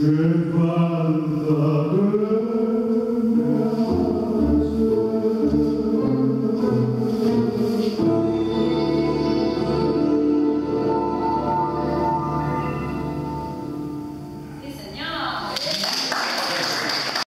Goodbye.